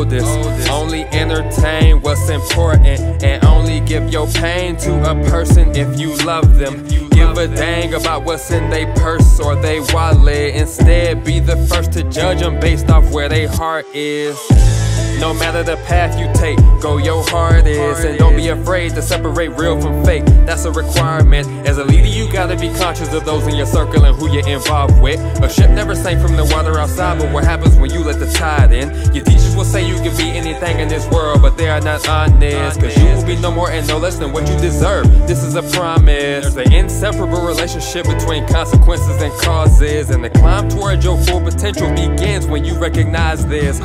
oldest. Only entertain what's important and only give your pain to a person if you love them. Give a dang about what's in their purse or they wallet. Instead, be the first to judge them based off where their heart is. No matter the path you take, go your hardest. And don't be afraid to separate real from fake. That's a requirement. As a leader, you gotta be conscious of those in your circle and who you're involved with. A ship never sank from the water outside, but what happens when you let the tide in? Your teachers will say you can be anything in this world, but they are not honest. Cause you will be no more and no less than what you deserve. This is a promise. There's an inseparable relationship between consequences and causes. And the climb towards your full potential begins when you recognize this.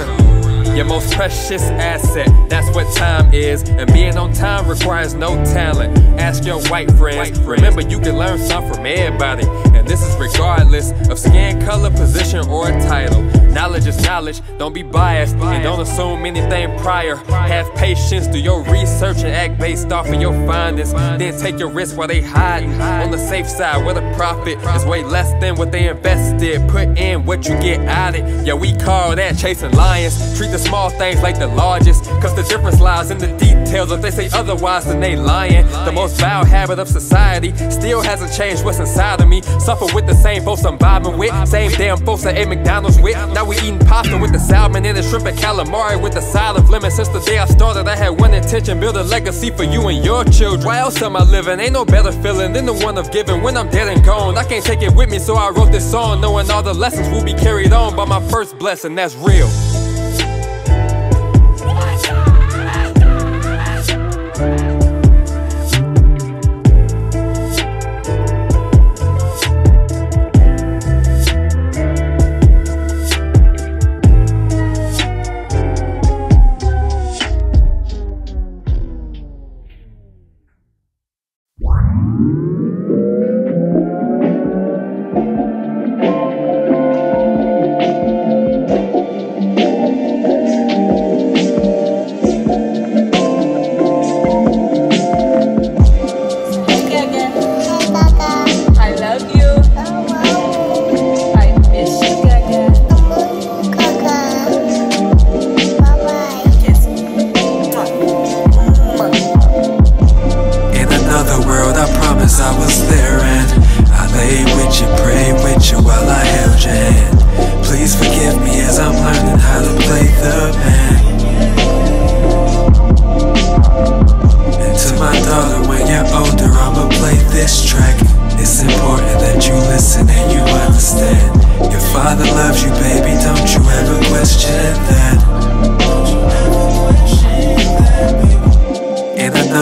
Your most precious asset, that's what time is. And being on time requires no talent. Ask your white friends. Remember, you can learn something from everybody. And this is regardless of skin color, position, or title. Knowledge is knowledge, don't be biased, and don't assume anything prior. Have patience, do your research, and act based off of your findings. Then take your risk while they hide on the safe side, where the profit is way less than what they invested. Put in what you get out of it. Yeah, we call that chasing lions. Treat the small things like the largest, cause the difference lies in the details. If they say otherwise, then they lying. The most vile habit of society still hasn't changed what's inside of me. Suffer with the same folks I'm vibing with, same damn folks that ate McDonald's with. Now we eating pasta with the salmon and the shrimp and calamari with the side of lemon. Since the day I started, I had one intention: build a legacy for you and your children. Why else am I living? Ain't no better feeling than the one of giving. When I'm dead and gone, I can't take it with me, so I wrote this song, knowing all the lessons will be carried on by my first blessing. That's real.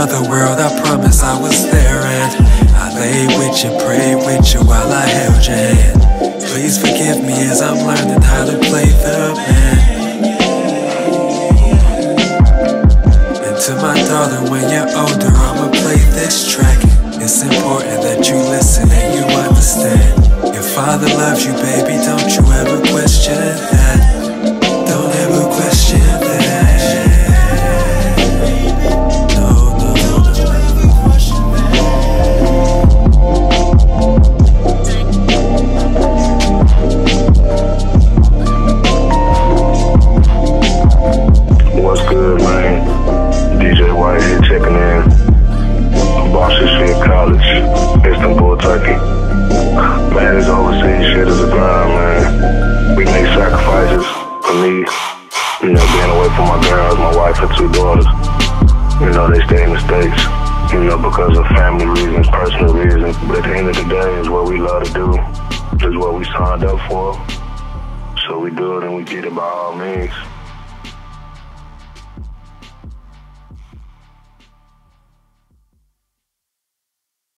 Another world, I promise I was there and I lay with you, pray with you while I held your hand. Please forgive me as I'm learning how to play the band. And to my daughter, when you're older, I'ma play this track. It's important that you listen and you understand. Your father loves you, baby, don't you ever question that. White here checking in. Bahçeşehir College, Istanbul, Turkey. Man, this overseas shit is a grind, man. We make sacrifices for me. You know, being away from my girls, my wife and two daughters. You know, they stay in the States. You know, because of family reasons, personal reasons. But at the end of the day, it's what we love to do. It's what we signed up for. So we do it and we get it by all means.